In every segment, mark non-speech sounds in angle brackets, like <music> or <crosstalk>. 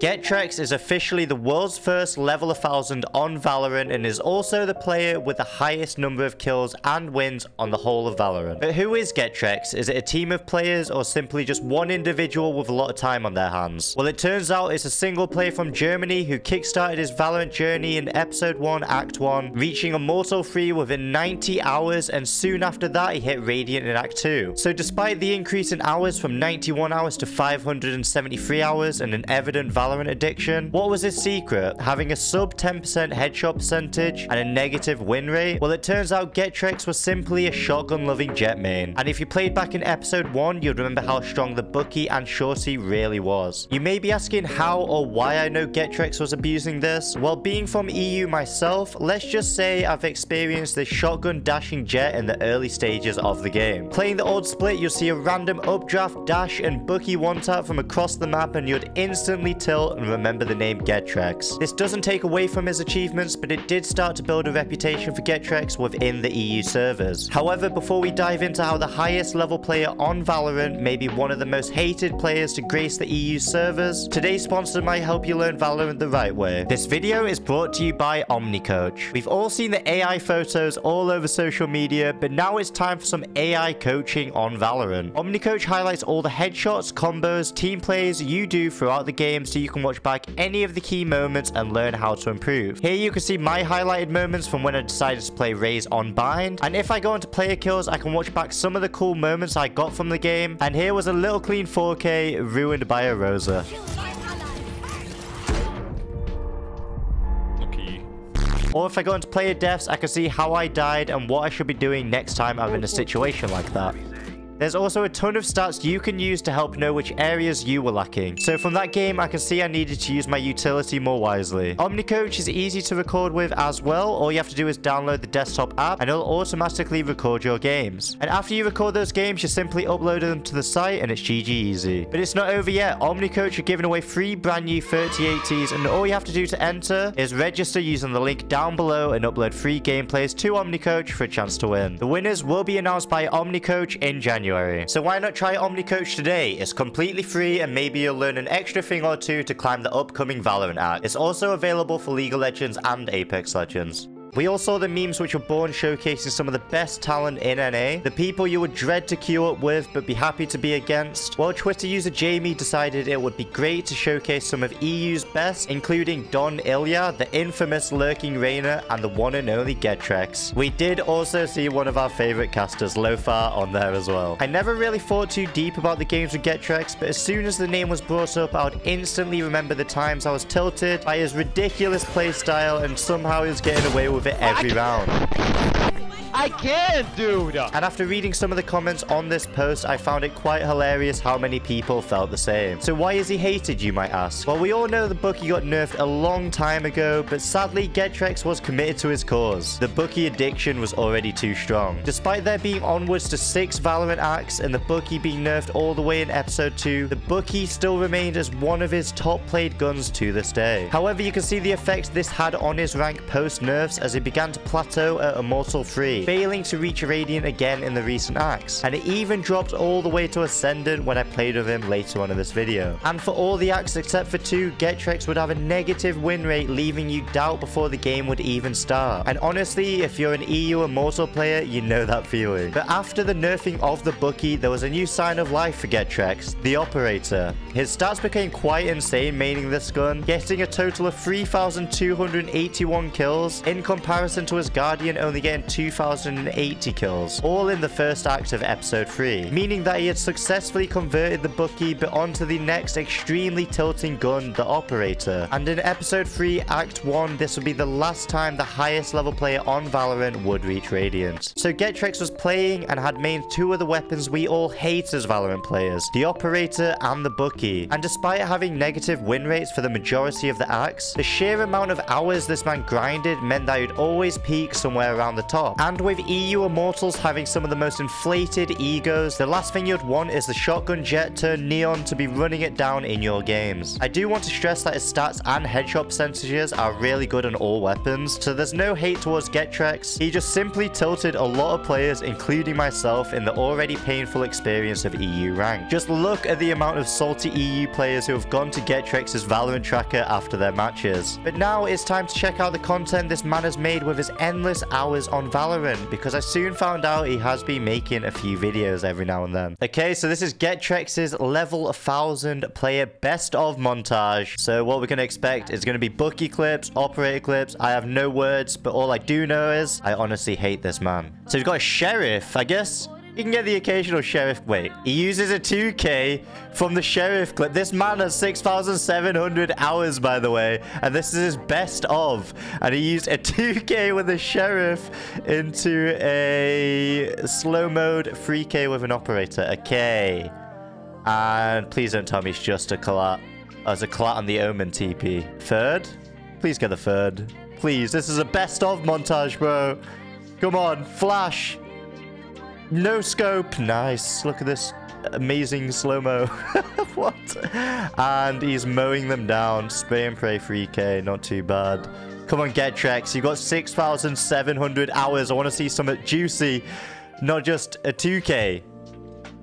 GeTreXx is officially the world's first level 1000 on Valorant and is also the player with the highest number of kills and wins on the whole of Valorant. But who is GeTreXx? Is it a team of players or simply just one individual with a lot of time on their hands? Well, it turns out it's a single player from Germany who kickstarted his Valorant journey in Episode 1, Act 1, reaching Immortal 3 within 90 hours, and soon after that, he hit Radiant in Act 2. So despite the increase in hours from 91 hours to 573 hours and an evident Valorant Valorant addiction? What was his secret? Having a sub 10% headshot percentage and a negative win rate? Well, it turns out GeTreXx was simply a shotgun-loving Jett main. And if you played back in episode 1, you'd remember how strong the Bucky and Shorty really was. You may be asking how or why I know GeTreXx was abusing this. Well, being from EU myself, let's just say I've experienced this shotgun dashing Jett in the early stages of the game. Playing the old split, you'll see a random updraft, dash, and Bucky one-tap from across the map and you'd instantly tilt and remember the name GeTreXx. This doesn't take away from his achievements, but it did start to build a reputation for GeTreXx within the EU servers. However, before we dive into how the highest level player on Valorant may be one of the most hated players to grace the EU servers, today's sponsor might help you learn Valorant the right way. This video is brought to you by OmniCoach. We've all seen the AI photos all over social media, but now it's time for some AI coaching on Valorant. OmniCoach highlights all the headshots, combos, team plays you do throughout the game so you you can watch back any of the key moments and learn how to improve. Here you can see my highlighted moments from when I decided to play Raze on Bind. And if I go into player kills, I can watch back some of the cool moments I got from the game. And here was a little clean 4K ruined by a Rosa. Or if I go into player deaths, I can see how I died and what I should be doing next time I'm in a situation like that. There's also a ton of stats you can use to help know which areas you were lacking. So from that game, I can see I needed to use my utility more wisely. OmniCoach is easy to record with as well. All you have to do is download the desktop app and it'll automatically record your games. And after you record those games, you simply upload them to the site and it's GG easy. But it's not over yet. OmniCoach are giving away free brand new 3080s and all you have to do to enter is register using the link down below and upload free gameplays to OmniCoach for a chance to win. The winners will be announced by OmniCoach in January. January. So why not try OmniCoach today? It's completely free and maybe you'll learn an extra thing or two to climb the upcoming Valorant act. It's also available for League of Legends and Apex Legends. We all saw the memes which were born showcasing some of the best talent in NA, the people you would dread to queue up with but be happy to be against. Well, Twitter user Jamie decided it would be great to showcase some of EU's best, including Don Ilya, the infamous Lurking Reyna, and the one and only GeTreXx. We did also see one of our favorite casters, Lofar, on there as well. I never really thought too deep about the games with GeTreXx, but as soon as the name was brought up, I would instantly remember the times I was tilted by his ridiculous playstyle and somehow he was getting away with it every round. I can't, dude! And after reading some of the comments on this post, I found it quite hilarious how many people felt the same. So why is he hated, you might ask? Well, we all know the Bucky got nerfed a long time ago, but sadly, GeTreXx was committed to his cause. The Bucky addiction was already too strong. Despite there being onwards to six Valorant acts and the Bucky being nerfed all the way in episode 2, the Bucky still remained as one of his top played guns to this day. However, you can see the effect this had on his rank post nerfs as he began to plateau at Immortal 3 failing to reach Radiant again in the recent acts. And it even dropped all the way to Ascendant when I played with him later on in this video. And for all the acts except for two, GeTreXx would have a negative win rate, leaving you doubt before the game would even start. And honestly, if you're an EU Immortal player, you know that feeling. But after the nerfing of the Bucky, there was a new sign of life for GeTreXx, the Operator. His stats became quite insane maining this gun, getting a total of 3,281 kills, in comparison to his Guardian only getting 2,000 1,080 kills, all in the first act of episode 3, meaning that he had successfully converted the but onto the next extremely tilting gun, the Operator. And in episode 3, act 1, this would be the last time the highest level player on Valorant would reach Radiant. So GeTreXx was playing and had main two of the weapons we all hate as Valorant players, the Operator and the Bucky. And despite having negative win rates for the majority of the acts, the sheer amount of hours this man grinded meant that he'd always peak somewhere around the top. And with EU Immortals having some of the most inflated egos, the last thing you'd want is the shotgun Jett turn neon to be running it down in your games. I do want to stress that his stats and headshot percentages are really good on all weapons, so there's no hate towards GeTreXx. He just simply tilted a lot of players, including myself, in the already painful experience of EU rank. Just look at the amount of salty EU players who have gone to GeTreXx's Valorant tracker after their matches. But now it's time to check out the content this man has made with his endless hours on Valorant, because I soon found out he has been making a few videos every now and then. Okay, so this is GeTreXx's level 1000 player best of montage. So what we're going to expect is going to be Bucky clips, operator clips. I have no words, but all I do know is I honestly hate this man. So we've got a sheriff, I guess. You can get the occasional sheriff. Wait, he uses a 2k from the sheriff clip. This man has 6,700 hours, by the way. And this is his best of. And he used a 2k with a sheriff into a slow mode 3k with an operator. Okay. And please don't tell me it's just a collat. As a collat on the Omen TP. Third? Please get the third. Please, this is a best of montage, bro. Come on, flash. No scope. Nice. Look at this amazing slow-mo. <laughs> what? And he's mowing them down. Spray and pray 3k. Not too bad. Come on, GeTreXx. You've got 6,700 hours. I want to see something juicy. Not just a 2k.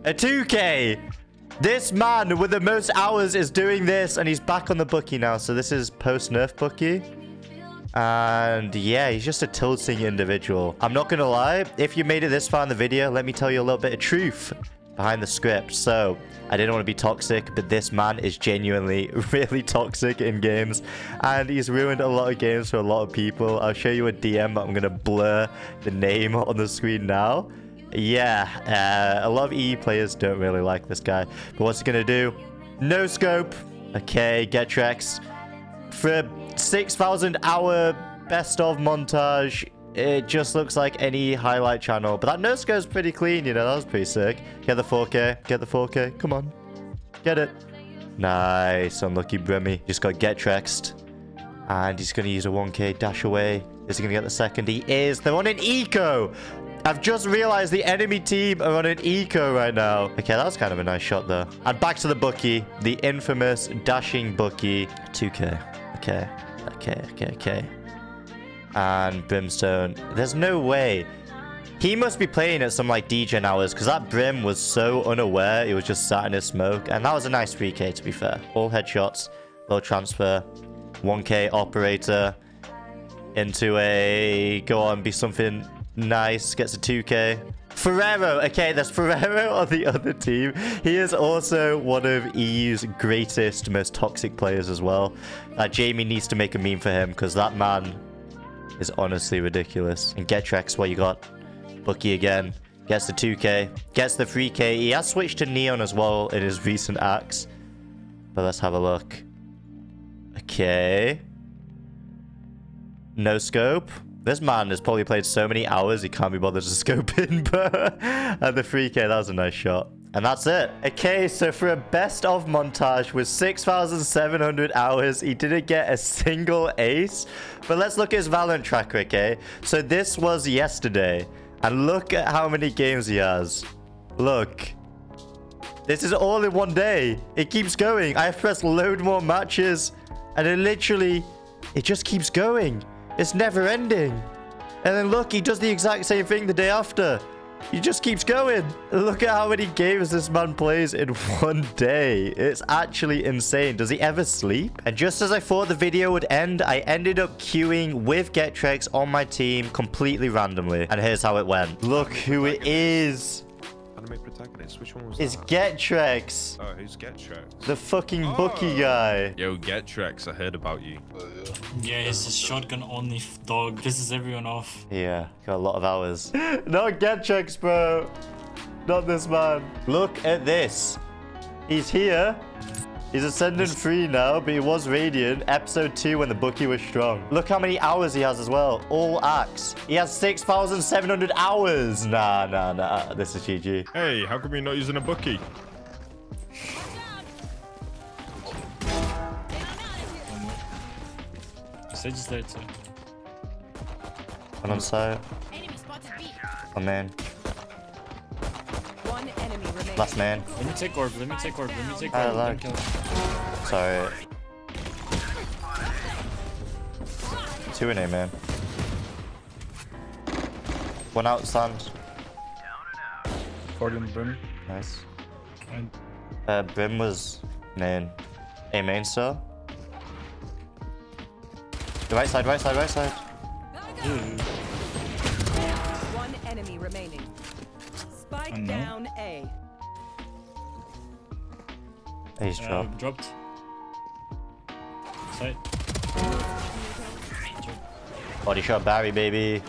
A 2k. This man with the most hours is doing this. And he's back on the Bucky now. So this is post-nerf Bucky. And yeah, he's just a tilting individual. I'm not gonna lie, if you made it this far in the video, let me tell you a little bit of truth behind the script. So, I didn't want to be toxic, but this man is genuinely <laughs> really toxic in games. And he's ruined a lot of games for a lot of people. I'll show you a DM, but I'm gonna blur the name <laughs> on the screen now. Yeah, uh, a lot of EE players don't really like this guy. But what's he gonna do? No scope. Okay, GeTreXx. For 6,000 hour best of montage. It just looks like any highlight channel. But that nose goes pretty clean, you know. That was pretty sick. Get the 4K. Get the 4K. Come on. Get it. Nice. Unlucky Brimmy. Just got get trexed. And he's going to use a 1K dash away. Is he going to get the second? He is. They're on an eco. I've just realized the enemy team are on an eco right now. Okay, that was kind of a nice shot, though. And back to the Bucky. The infamous dashing Bucky. 2K. Okay. Okay, okay, okay. And Brimstone. There's no way. He must be playing at some like DJ hours because that Brim was so unaware. He was just sat in his smoke. And that was a nice 3k to be fair. All headshots. Low transfer. 1k operator. Into a... Go on, be something nice. Gets a 2k. Ferrero. Okay, there's Ferrero <laughs> on the other team. He is also one of EU's greatest, most toxic players as well. Uh, Jamie needs to make a meme for him because that man is honestly ridiculous. And GeTreXx, what you got? Bucky again. Gets the 2k. Gets the 3k. He has switched to Neon as well in his recent acts. But let's have a look. Okay. No scope. This man has probably played so many hours he can't be bothered to <laughs> scope in, but at the 3k, that was a nice shot. And that's it. Okay, so for a best of montage with 6,700 hours, he didn't get a single ace. But let's look at his Valorant tracker, okay? So this was yesterday. And look at how many games he has. Look. This is all in one day. It keeps going. I have pressed load more matches. And it literally, it just keeps going. It's never ending. And then look, he does the exact same thing the day after. He just keeps going. Look at how many games this man plays in <laughs> one day. It's actually insane. Does he ever sleep? And just as I thought the video would end, I ended up queuing with GeTreXx on my team completely randomly. And here's how it went. Look who it is. Anime. Which one was It's that? GeTreXx. Oh, who's GeTreXx? The fucking Oh. Bucky guy. Yo, GeTreXx, I heard about you. Yeah, it's a shotgun only f- dog. Pisses everyone off. Yeah, got a lot of hours. <laughs> Not GeTreXx, bro. Not this man. Look at this. He's here. He's Ascendant 3 now, but he was Radiant. Episode 2 when the Bucky was strong. Look how many hours he has as well. All acts. He has 6,700 hours. Nah, nah, nah. This is GG. Hey, how come you're not using a Bucky? Sage is there too. And on site. Enemy man. One enemy remaining. Last man. Let me take orb. Let me take orb. Let me take I orb. Let me like- kill him. Sorry. Two in A, man. One out, stand. 40 on brim. Nice. And Uh, Brim was main. A main still. The right side, right side, right side. One He's uh, dropped. dropped. Side. Body shot Barry, baby.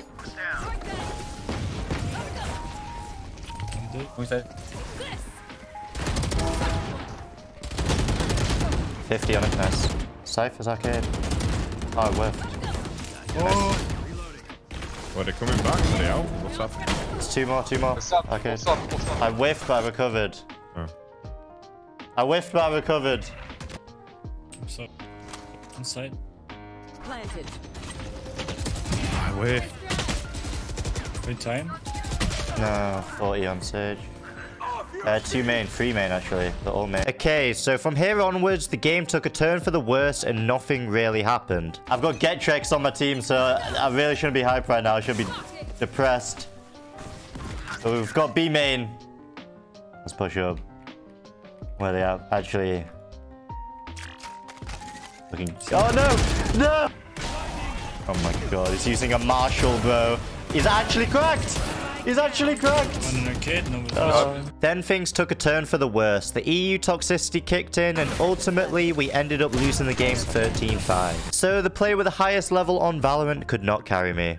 Who's that? 50 on it, nice. as arcade. Oh, I whiffed. Well, they're coming back. Are they out? What's up? It's two more, two more. What's up? Arcade. What's up? What's up? I whiffed, but I recovered. I whiffed, but I recovered. I'm sorry. Inside. Planted. Wait. Good time. No, 40 on stage. Uh, two main, three main actually, but all main. Okay, so from here onwards, the game took a turn for the worse and nothing really happened. I've got GeTreXx on my team, so I really shouldn't be hyped right now. I should be depressed. But we've got B main. Let's push up. Where they are Actually. Looking. Oh no! No! Oh my god, he's using a Marshal, bro. He's actually cracked! He's actually cracked! On an arcade. No. Uh, then things took a turn for the worse. The EU toxicity kicked in, and ultimately we ended up losing the game 13-5. So the player with the highest level on Valorant could not carry me.